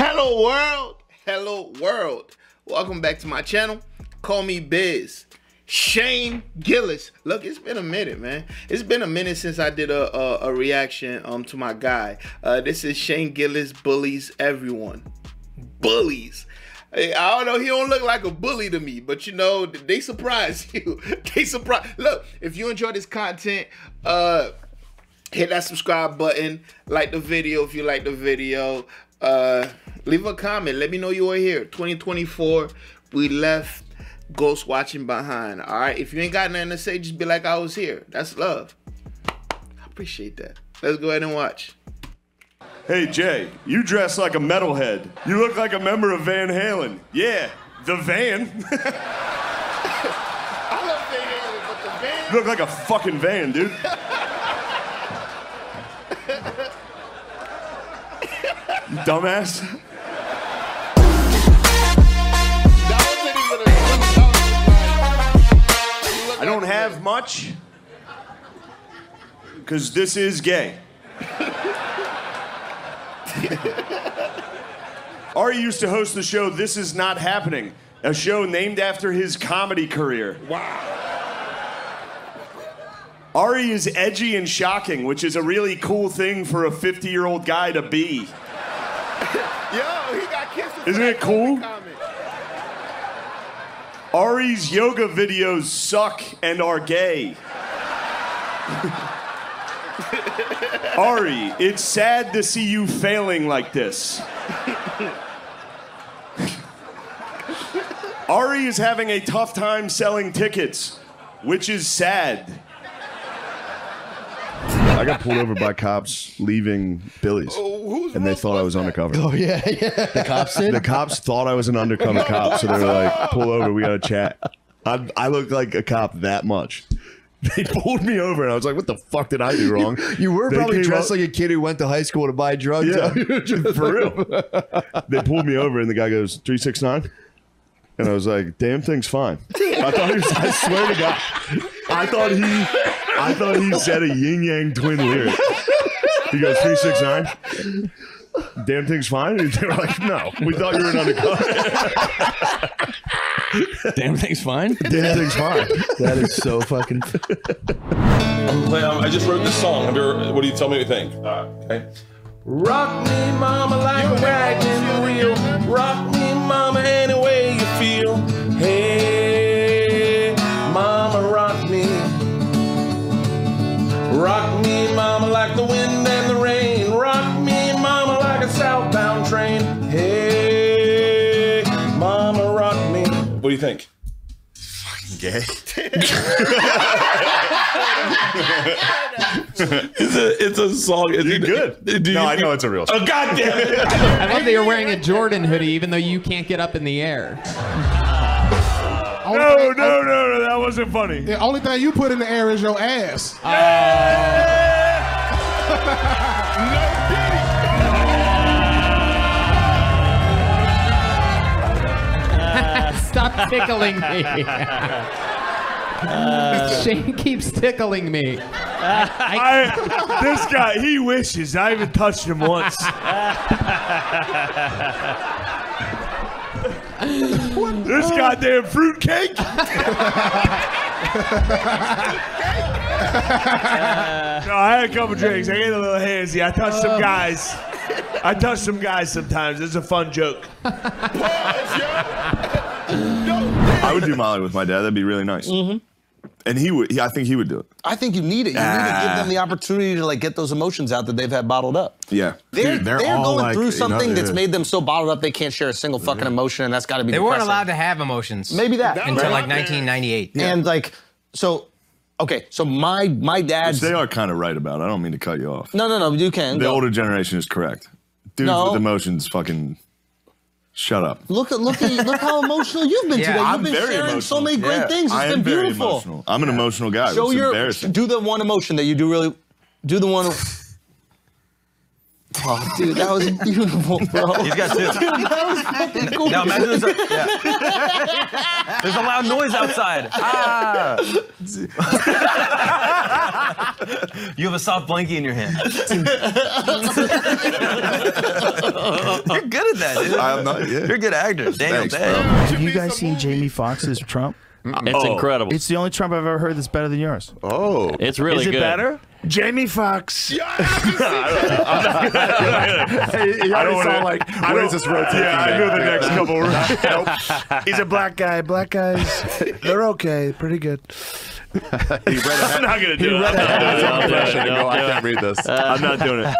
Hello world, hello world. Welcome back to my channel. Call me Biz. Shane Gillis. Look, it's been a minute, man. It's been a minute since I did a a, a reaction um to my guy. Uh, this is Shane Gillis bullies everyone. Bullies. I don't know. He don't look like a bully to me, but you know they surprise you. they surprise. Look, if you enjoy this content, uh, hit that subscribe button, like the video if you like the video. Uh, leave a comment. Let me know you are here. 2024. We left ghost watching behind. All right. If you ain't got nothing to say, just be like I was here. That's love. I appreciate that. Let's go ahead and watch. Hey Jay, you dress like a metalhead. You look like a member of Van Halen. Yeah, the van. I love Van Halen, but the band. you look like a fucking van, dude. dumbass. I don't have much. Because this is gay. Ari used to host the show This Is Not Happening, a show named after his comedy career. Wow. Ari is edgy and shocking, which is a really cool thing for a 50 year old guy to be. Yo, he got kissed. for Isn't it cool? Ari's yoga videos suck and are gay. Ari, it's sad to see you failing like this. Ari is having a tough time selling tickets, which is sad. I got pulled over by cops leaving Billy's, Oh, whose and they roof thought I was that? undercover. Oh yeah, yeah. The cops did. The cops thought I was an undercover cop, so they were like, "Pull over, we got to chat." I, I look like a cop that much. They pulled me over, and I was like, "What the fuck did I do wrong?" you were They probably dressed up- like a kid who went to high school to buy drugs. Yeah, for real. They pulled me over, and the guy goes, 369? And I was like, damn thing's fine. I thought he was, I swear to God, I thought he, I thought he said a Ying Yang Twin lyric. He goes, 369? Damn thing's fine? And they were like, no, we thought you were an undercover. Damn thing's fine. Damn thing's fine. That is so fucking. Play, um, I just wrote this song. Have you ever, what do you tell me what you think? Okay. Rock me, mama, like a wagon wheel. Rock me, you think? Gay. It's a, it's a song. You're good. Do No, you- I know it's a real oh, song. Oh, God damn it. I love that you're wearing a Jordan hoodie even though you can't get up in the air. Uh, no, no, no, no, that wasn't funny. The only thing you put in the air is your ass. Stop tickling me. Uh. Shane keeps tickling me. I, this guy, he wishes. I even touched him once. this goddamn fruitcake. no, I had a couple drinks. I get a little handsy. Um. I touched some guys. I touch some guys sometimes. It's a fun joke. I would do Molly with my dad. That'd be really nice. Mm-hmm. And he would. He, I think he would do it. I think you need it. You need to give them ah. the opportunity to like get those emotions out that they've had bottled up. Yeah. They're, Dude, they're, they're all going like, through you know, something that's yeah. made them so bottled up they can't share a single fucking emotion, and that's got to be. They weren't allowed to have emotions. Maybe that. until was like out there. 1998. And like, so, okay, so my my dad's. Which they are kind of right about. I don't mean to cut you off. No, no, no. You can. The go. older generation is correct. Dudes No. with emotions, fucking shut up. Look at look at look how emotional you've been Yeah, today. You've I'm been very sharing so emotional. many great Yeah. things. It's I am been very beautiful. emotional. I'm an emotional guy. Show it's your embarrassing. do the one emotion that you do really do the one. Oh, dude, that was beautiful, bro. He's got two. Dude, that was fucking cool. Now imagine there's a, yeah. there's a loud noise outside. Ah! you have a soft blankie in your hand. You're good at that, dude. I'm not- yeah. You're a good actor. Daniel Thanks, Day. bro. Have you guys seen Jamie Foxx's Trump? It's oh. incredible. It's the only Trump I've ever heard that's better than yours. Oh, It's really Is it good. better? Jamie Foxx. I don't want like, where's this road taking Yeah, I me? know the next couple. He's a black guy. Black guys, they're okay, pretty good. I'm not gonna do it. I'm not doing it. Some impression and go, I can't read this. Uh, I'm not doing it.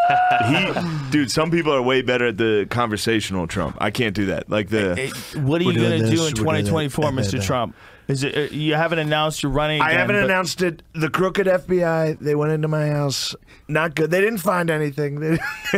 He, dude, some people are way better at the conversational Trump. I can't do that. Like the. What are you going to do in 2024. Mr. Trump? Is it uh, you haven't announced you're running? I haven't but- announced it. The crooked FBI, they went into my house. Not good. They didn't find anything. They-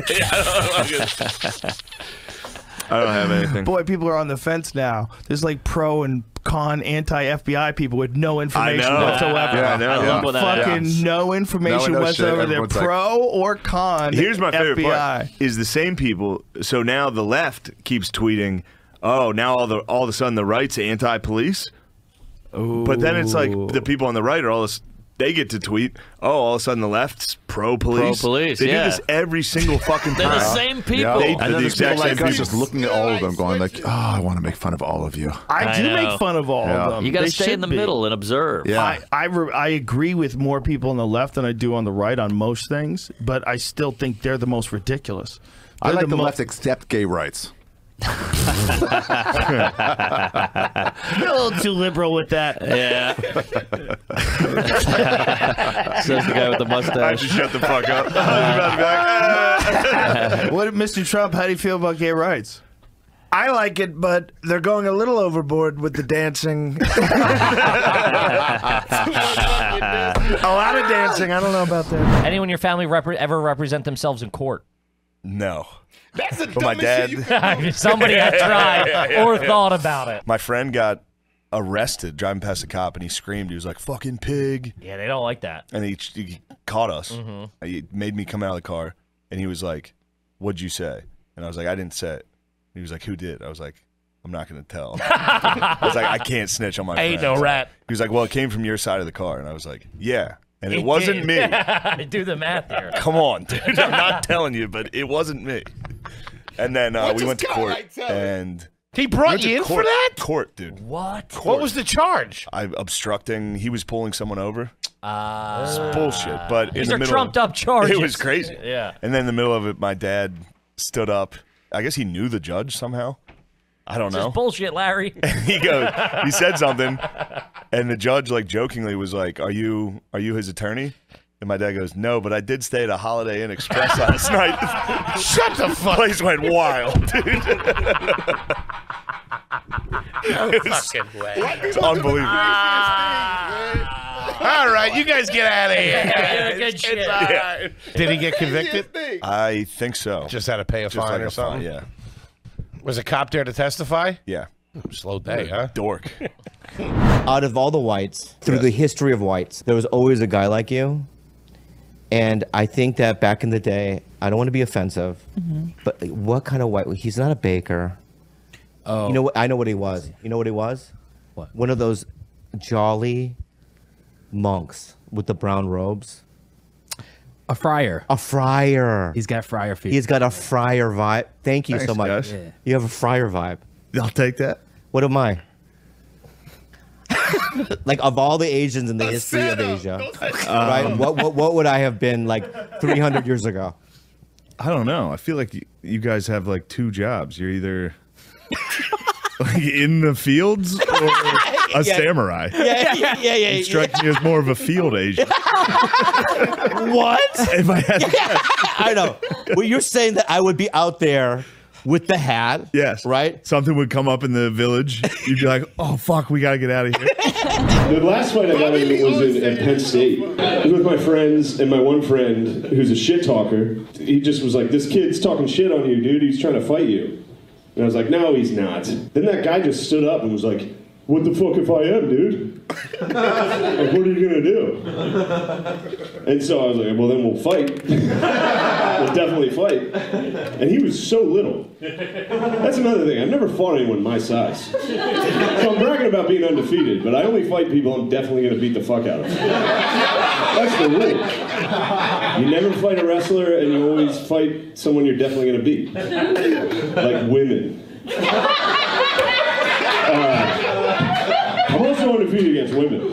I don't have anything. Boy, people are on the fence now. There's like pro and con anti FBI people with no information know. whatsoever. Yeah, I know. I love when that Fucking happens. no information No one knows shit. whatsoever. They're Everyone's like- pro or con. Here's my favorite FBI. part: is the same people. So now the left keeps tweeting, "Oh, now all the all of a sudden the right's anti-police." But then it's like the people on the right are all this. They get to tweet, "Oh, all of a sudden the left's pro-police." Pro-police, They yeah. do this every single fucking time. They're the same people. Yeah. They- and they're the there's people exact like same us people. just looking at all of them, going like, "Oh, I want to make fun of all of you." I I do know. make fun of all Yeah. of them. You got to stay in the be. middle and observe. Yeah. I I, re- I agree with more people on the left than I do on the right on most things, but I still think they're the most ridiculous. I They're like the mo- left except gay rights. You're a little too liberal with that. Yeah. Says the guy with the I mustache. just shut the fuck up. I was about to be like, "Ah." What, Mr. Trump? How do you feel about gay rights? I like it, but they're going a little overboard with the dancing. a lot of dancing. I don't know about that. Anyone in your family repre- ever represent themselves in court? No. That's the But my dad, shit you Somebody had tried or thought about it. my friend got arrested driving past a cop, and he screamed. He was like, "Fucking pig!" Yeah, they don't like that. And he, he caught us. Mm-hmm. He made me come out of the car, and he was like, "What'd you say?" And I was like, "I didn't say it." He was like, "Who did?" I was like, "I'm not gonna tell." I was like, "I can't snitch on my." Ain't friends." no rat. He was like, "Well, it came from your side of the car," and I was like, "Yeah," and it It wasn't did. me. Do the math here. Come on, dude. I'm not telling you, but it wasn't me. And then uh, we went to court, and He brought went to you in court, for that? Court, dude. What? What was the charge? I obstructing. He was pulling someone over. Uh, bullshit. But in these the are middle, trumped up charges. It was crazy. Yeah. And then in the middle of it, my dad stood up. I guess he knew the judge somehow. I don't know. Just bullshit, Larry. he goes. He said something, and the judge like jokingly was like, "Are you are you his attorney?" And my dad goes, "No, but I did stay at a Holiday Inn Express last night." Shut the fuck. Place went wild, dude. it was, it's unbelievable. All right, you guys get out of here. Good shit. Did he get convicted? I think so. Just had to pay a Just fine like or a fine, something. yeah, Was a cop there to testify? yeah. Slow day, huh? Dork. out of all the whites, through the history of whites, there was always a guy like you. And I think that back in the day, I don't want to be offensive, mm-hmm. but like, what kind of white? He's not a baker. Oh, you know what? I know what he was. You know what he was? What? One of those jolly monks with the brown robes. A friar. A friar. He's got friar feet. He's got a friar vibe. Thank you so much. guys. Yeah. You have a friar vibe. I'll take that. What am I? like of all the Asians in the history of Asia, right? What, what what would I have been like 300 years ago? I don't know. I feel like you, you guys have like two jobs. You're either like in the fields or a Yeah. samurai. Yeah, yeah, yeah, yeah. You strike me as more of a field Asian. What? If I had to guess. I know. Well, you're saying that I would be out there with the hat. Yes. Right? Something would come up in the village. You'd be like, oh, fuck, we got to get out of here. The last fight I got in was in, at Penn State. I was with my friends, and my one friend, who's a shit talker, he just was like, This kid's talking shit on you, dude. He's trying to fight you. And I was like, No, he's not. Then that guy just stood up and was like, what the fuck if I am, dude? like, what are you gonna do? And so I was like, well, then we'll fight. we'll definitely fight. And he was so little. That's another thing. I've never fought anyone my size. So I'm bragging about being undefeated, but I only fight people I'm definitely gonna beat the fuck out of. That's the rule. You never fight a wrestler, and you always fight someone you're definitely gonna beat, like women. Uh, Undefeated against women.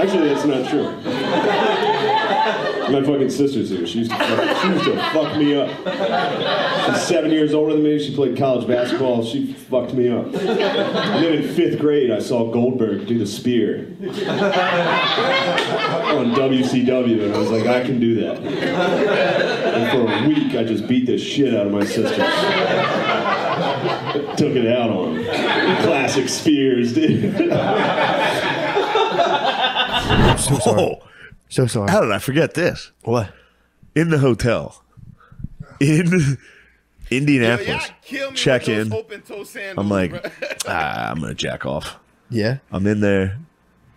Actually, that's not true. My fucking sister's here. She used, to fuck, she used to fuck me up. She's seven years older than me. She played college basketball. She fucked me up. And then in fifth grade, I saw Goldberg do the spear on WCW, and I was like, I can do that. And for a week, I just beat the shit out of my sisters. Took it out on him. Classic spears, dude. So sorry. So sorry. How did I forget this? What? In the hotel. In Indianapolis. check in. I'm like, ah, I'm gonna jack off. Yeah. I'm in there,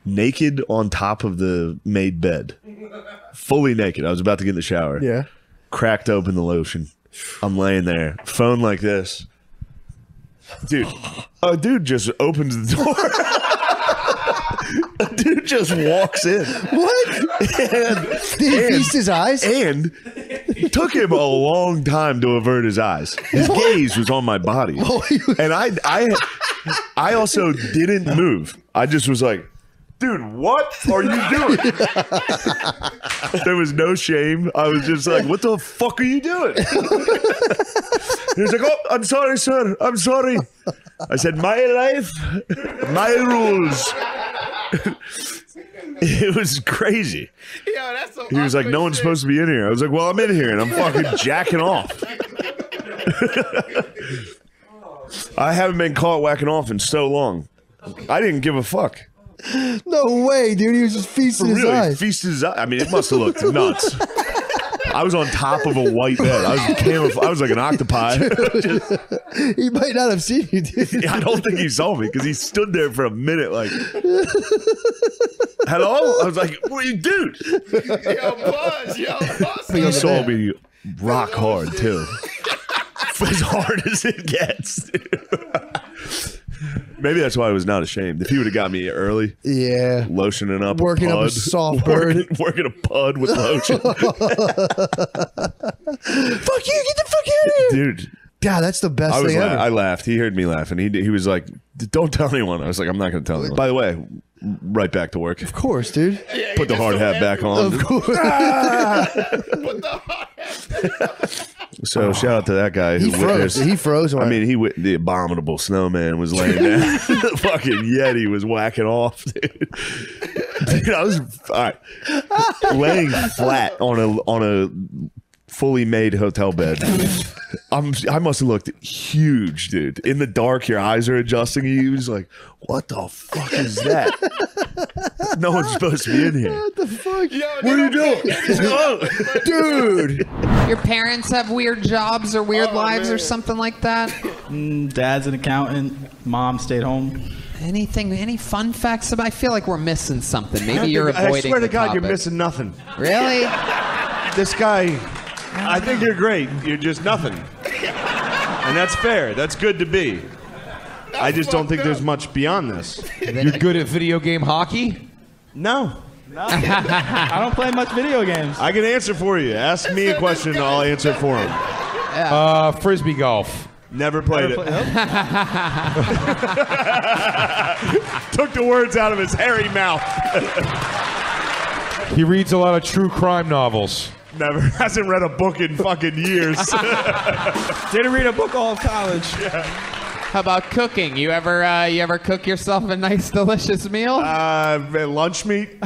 naked on top of the made bed, fully naked. I was about to get in the shower. Yeah. Cracked open the lotion. I'm laying there, phone like this. Dude, a dude just opens the door. a dude just walks in. What? And, Did he feast his eyes? And it took him a long time to avert his eyes. His gaze was on my body, and I, I, I also didn't move. I just was like, "Dude, what are you doing?" there was no shame. I was just like, "What the fuck are you doing?" He was like, "Oh, I'm sorry, sir. I'm sorry." I said, "My life, my rules." it was crazy. Yo, that's so He was like, "No one's supposed to be in here." I was like, "Well, I'm in here and I'm fucking jacking off." I haven't been caught whacking off in so long. I didn't give a fuck. No way, dude. He was just feasting For his real, he eyes. feasted his eye. I mean, it must have looked nuts. I was on top of a white bed. I was camouf- I was like an octopi. he might not have seen you, dude. I don't think he saw me because he stood there for a minute, like, "Hello." I was like, "What are you, dude?" Yo, Buzz, yo, Buzz. He saw me rock hard too, as hard as it gets. Maybe that's why I was not ashamed. If he would have got me early, Yeah. lotioning up, Working a up a pud, soft working, working a pud with lotion, Fuck you! Get the fuck out of here, dude. God, that's the best I was thing la- ever. I laughed. He heard me laughing. he he was like, "Don't tell anyone." I was like, "I'm not going to tell anyone." By the way, right back to work. of course, dude. Put the hard hat back on. Of course. So shout out to that guy who He froze. witnessed- He froze I mean, he wit- the abominable snowman was laying the fucking yeti was whacking off, dude. Dude, I was all right, laying flat on a on a fully made hotel bed. I'm I must have looked huge, dude. In the dark, your eyes are adjusting. He was like, "What the fuck is that?" no one's supposed to be in here. What the fuck? Yo, What are you doing? "Oh." Dude. Your parents have weird jobs or weird lives or something like that? Mm, Dad's an accountant. Mom stayed home. Anything, any fun facts about? I feel like we're missing something. Maybe you're avoiding. I swear to the God, you're missing nothing. Really? This guy, I think you're great. You're just nothing. And that's fair. That's good to be. I just don't think there's much beyond this. You're good at video game hockey? No. I don't play much video games. I can answer for you. Ask me a question, and I'll answer for him. Uh, frisbee golf. Never played Never it. play- Took the words out of his hairy mouth. He reads a lot of true crime novels. Never hasn't read a book in fucking years. Didn't read a book all of college. How about cooking? You ever, uh, you ever cook yourself a nice, delicious meal? Uh, lunch meat.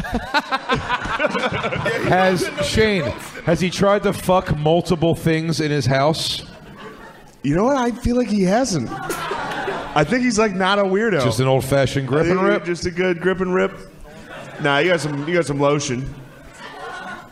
Has Shane? Has he tried to fuck multiple things in his house? You know what? I feel like he hasn't. I think he's like not a weirdo. Just an old-fashioned grip and rip. Just a good grip and rip. Nah, you got some. You got some lotion.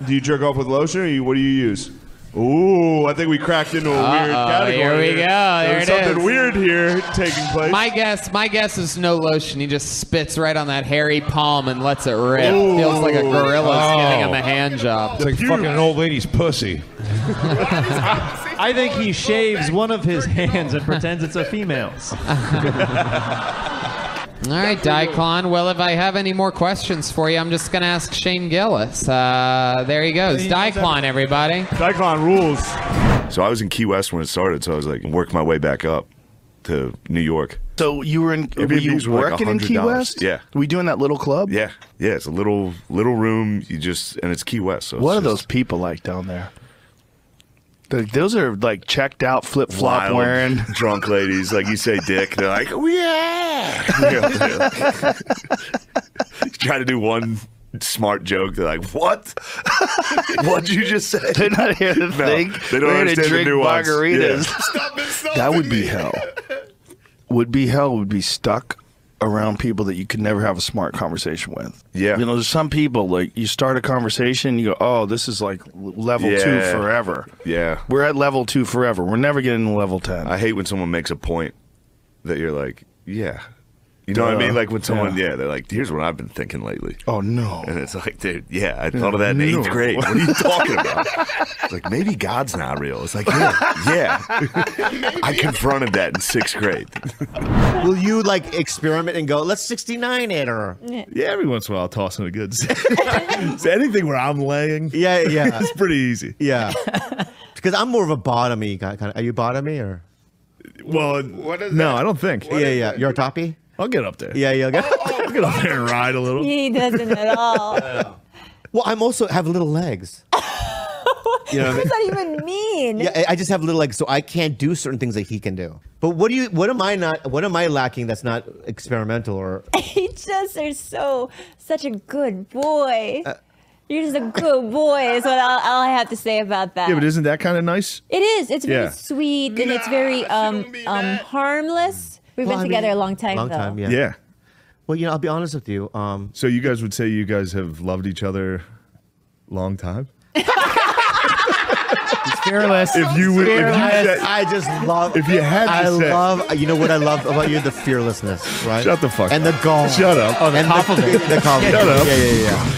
Do you jerk off with lotion, or you, what do you use? Ooh, I think we cracked into a weird Uh-oh, category. here we go. There There's it something is. weird here taking place. My guess, my guess is no lotion. He just spits right on that hairy palm and lets it rip. Ooh. Feels like a gorilla Oh. giving him a hand job. It's like fucking an old lady's pussy. I think he shaves one of his hands and pretends it's a female's. All right, Daikon. Well, if I have any more questions for you, I'm just going to ask Shane Gillis. Uh, there he goes. Daikon, everybody. Daikon rules. So I was in Key West when it started, so I was like working my way back up to New York. So you were in? Were you were like working in Key West? Yeah. Were you doing that little club? Yeah, yeah. It's a little little room. You just and it's Key West. So What are it's those people like down there? Like, those are like checked out, flip flop wearing. drunk ladies. Like you say, dick. They're like, oh yeah. yeah. Try to do one smart joke. They're like, what? What'd you just say? They're not here to No, think. They don't We're gonna understand drink the nuance. margaritas. Yeah. That would be hell. Would be hell. Would be stuck around people that you could never have a smart conversation with. Yeah. You know, there's some people like you start a conversation, you go, "Oh, this is like level two forever." Yeah. We're at level two forever. We're never getting to level ten. I hate when someone makes a point that you're like, yeah. You know what I mean? Like when someone, Yeah. yeah, they're like, here's what I've been thinking lately. Oh no! And it's like, dude, yeah, I thought of that in eighth grade. What are you talking about? It's like maybe God's not real. It's like, yeah, yeah. I confronted that in sixth grade. Will you like experiment and go, let's 69 it or? Yeah, every once in a while, I'll toss in a good. so anything where I'm laying, Yeah, yeah. it's pretty easy. Yeah. Because I'm more of a bottomy guy. Kind of. Are you bottomy or? Well, What is no, that? I don't think. yeah, yeah. You're a toppy. I'll get up there. Yeah, yeah. Okay. I'll get up there and ride a little. He doesn't at all. Well, I'm also have little legs. You know what I mean? does that even mean? Yeah, I- I just have little legs, so I can't do certain things that he can do. But what do you? What am I not? What am I lacking that's not experimental or? He just are so such a good boy. Uh, You're just a good boy. Is what all, all I have to say about that. Yeah, but isn't that kind of nice? it is. It's very Yeah. sweet and it's very um um harmless. We've Well, been I together mean, a long time long though. time, yeah. Yeah. Well, you know, I'll be honest with you. Um, So you guys would say you guys have loved each other long time? Fearless. If you would, if you I, said, I just love. if you had to I say, love. You know what I love about you? The fearlessness, right? Shut the fuck And up. the gall. Shut up. Oh, the and top the, of it. The, confidence. Shut up. Yeah, yeah, yeah.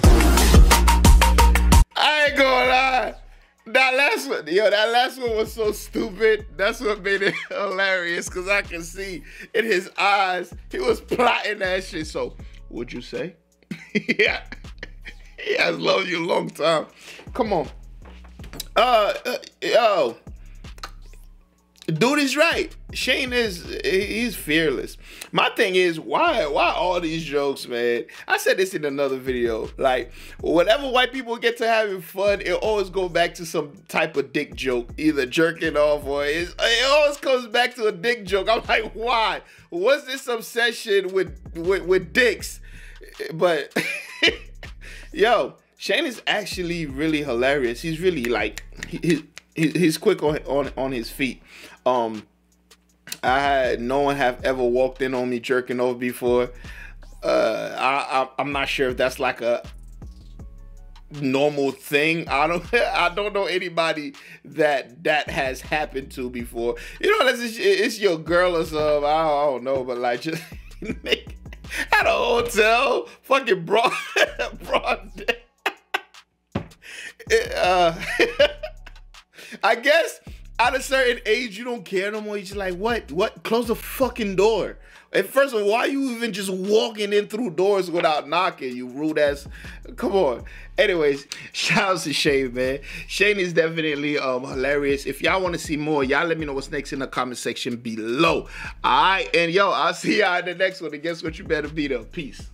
Last one, yo, that last one was so stupid. That's what made it hilarious. Cause I can see in his eyes, he was plotting that shit. So, would you say? yeah. He has loved you a long time. Come on. Uh, uh yo. Dude is right. Shane is he's fearless. My thing is why why all these jokes, man? I said this in another video. Like whenever white people get to having fun, it always go back to some type of dick joke, either jerking off or it always comes back to a dick joke. I'm like, why? What's this obsession with with, with dicks? But yo, Shane is actually really hilarious. He's really like he, he's quick on, on on his feet. Um, I had no one have ever walked in on me jerking off before. Uh, I, I I'm not sure if that's like a normal thing. I don't I don't know anybody that that has happened to before. You know, just, it's your girl or something. I don't, I don't know, but like just at a hotel, fucking broad broad. day. uh, I guess at a certain age, you don't care no more. You're just like, what? What? Close the fucking door. And first of all, why are you even just walking in through doors without knocking? You rude ass. Come on. Anyways, shout out to Shane, man. Shane is definitely um hilarious. If y'all want to see more, y'all let me know what's next in the comment section below. All right, and yo, I'll see y'all in the next one. And guess what? You better be there. Peace.